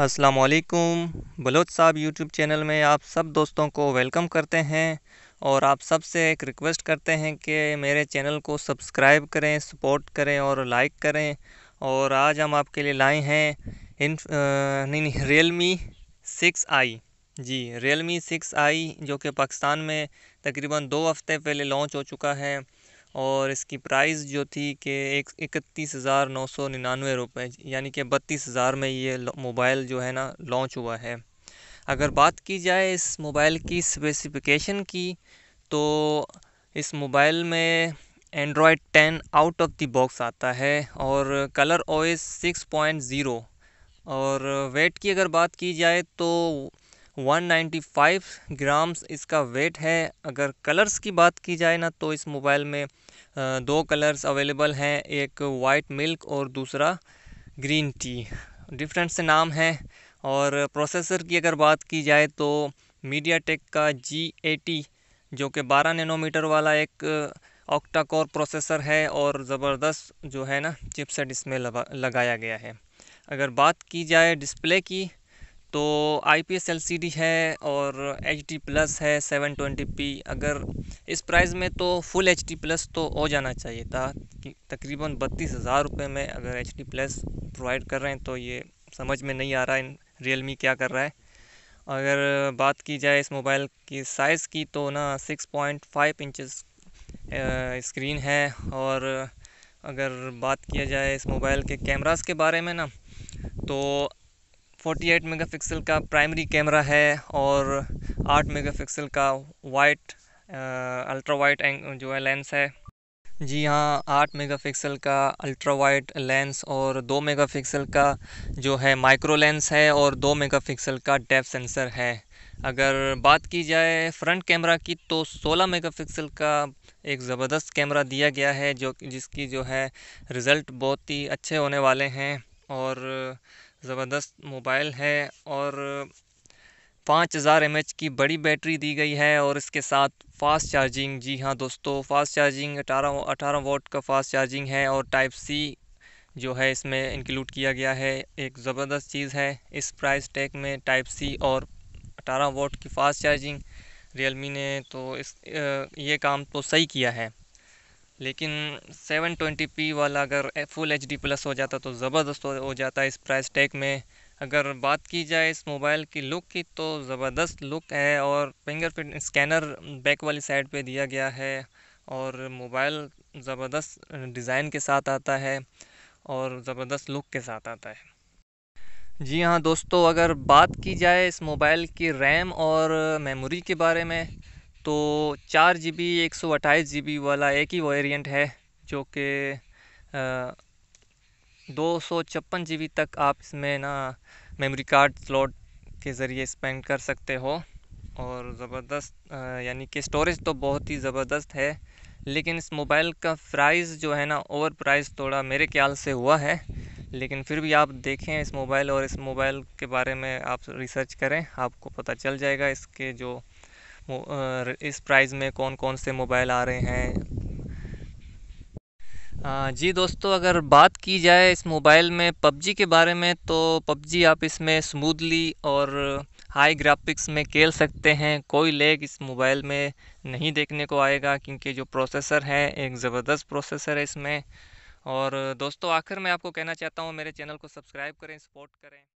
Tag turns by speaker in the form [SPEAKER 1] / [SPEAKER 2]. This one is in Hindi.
[SPEAKER 1] असलकुम बलोच साहब यूट्यूब चैनल में आप सब दोस्तों को वेलकम करते हैं और आप सबसे एक रिक्वेस्ट करते हैं कि मेरे चैनल को सब्सक्राइब करें, सपोर्ट करें और लाइक करें। और आज हम आपके लिए लाए हैं इन नहीं नहीं रियल मी सिक्स आई। जी रियल मी सिक्स आई जो कि पाकिस्तान में तकरीबन दो हफ़्ते पहले लॉन्च हो चुका है। और इसकी प्राइस जो थी कि एक, इकतीस हज़ार नौ सौ निन्यानवे रुपये यानी कि बत्तीस हज़ार में ये मोबाइल जो है ना, लॉन्च हुआ है। अगर बात की जाए इस मोबाइल की स्पेसिफिकेशन की तो इस मोबाइल में Android ten out of the box आता है और colour OS six point zero और वेट की अगर बात की जाए तो 195 ग्राम्स इसका वेट है। अगर कलर्स की बात की जाए ना तो इस मोबाइल में दो कलर्स अवेलेबल हैं, एक वाइट मिल्क और दूसरा ग्रीन टी। डिफरेंट से नाम है और प्रोसेसर की अगर बात की जाए तो मीडिया टेक का जी एटी, जो कि 12 नैनोमीटर वाला एक ऑक्टा कोर प्रोसेसर है और ज़बरदस्त जो है ना चिपसेट इसमें लगाया गया है। अगर बात की जाए डिस्प्ले की तो I P S L C D है और एच डी प्लस है सेवन ट्वेंटी पी अगर इस प्राइस में तो फुल एच डी प्लस तो हो जाना चाहिए था तकरीबन बत्तीस हज़ार रुपये में अगर एच डी प्लस प्रोवाइड कर रहे हैं तो ये समझ में नहीं आ रहा है रियल मी क्या कर रहा है। अगर बात की जाए इस मोबाइल की साइज़ की तो ना six point five inches screen है। और अगर बात किया जाए इस मोबाइल के कैमरास के बारे में ना तो 48 मेगापिक्सल का प्राइमरी कैमरा है और 8 मेगापिक्सल का वाइट अल्ट्रा वाइट जो है लेंस है। जी हाँ आठ मेगापिक्सल का अल्ट्रा वाइट लेंस और दो मेगापिक्सल का जो है माइक्रो लेंस है और दो मेगापिक्सल का डेप सेंसर है। अगर बात की जाए फ्रंट कैमरा की तो 16 मेगापिक्सल का एक ज़बरदस्त कैमरा दिया गया है, जो जिसकी जो है रिज़ल्ट बहुत ही अच्छे होने वाले हैं और ज़बरदस्त मोबाइल है और पाँच हज़ार एमएच की बड़ी बैटरी दी गई है और इसके साथ फास्ट चार्जिंग। जी हाँ दोस्तों, फास्ट चार्जिंग अठारह अठारह वोट का फास्ट चार्जिंग है और टाइप सी जो है इसमें इंक्लूड किया गया है। एक ज़बरदस्त चीज़ है इस प्राइस टैग में टाइप सी और अठारह वोट की फ़ास्ट चार्जिंग रियलमी ने तो इस ये काम तो सही किया है। लेकिन 720p वाला अगर फुल एच डी प्लस हो जाता तो ज़बरदस्त हो जाता इस प्राइस टैग में। अगर बात की जाए इस मोबाइल की लुक की तो ज़बरदस्त लुक है और फिंगरप्रिंट स्कैनर बैक वाली साइड पे दिया गया है और मोबाइल ज़बरदस्त डिज़ाइन के साथ आता है और ज़बरदस्त लुक के साथ आता है। जी हाँ दोस्तों, अगर बात की जाए इस मोबाइल की रैम और मेमोरी के बारे में तो चार जी बी एक सौ अट्ठाईस जी बी वाला एक ही वेरिएंट है, जो कि दो सौ छप्पन जी बी तक आप इसमें ना मेमोरी कार्ड स्लॉट के ज़रिए स्पेंड कर सकते हो। और ज़बरदस्त यानी कि स्टोरेज तो बहुत ही ज़बरदस्त है, लेकिन इस मोबाइल का प्राइस जो है ना ओवर प्राइस थोड़ा मेरे ख्याल से हुआ है। लेकिन फिर भी आप देखें इस मोबाइल और इस मोबाइल के बारे में आप रिसर्च करें, आपको पता चल जाएगा इसके जो इस प्राइस में कौन कौन से मोबाइल आ रहे हैं? जी दोस्तों, अगर बात की जाए इस मोबाइल में पबजी के बारे में तो पबजी आप इसमें स्मूथली और हाई ग्राफिक्स में खेल सकते हैं। कोई लेग इस मोबाइल में नहीं देखने को आएगा, क्योंकि जो प्रोसेसर है, एक ज़बरदस्त प्रोसेसर है इसमें। और दोस्तों, आखिर मैं आपको कहना चाहता हूँ, मेरे चैनल को सब्सक्राइब करें, सपोर्ट करें।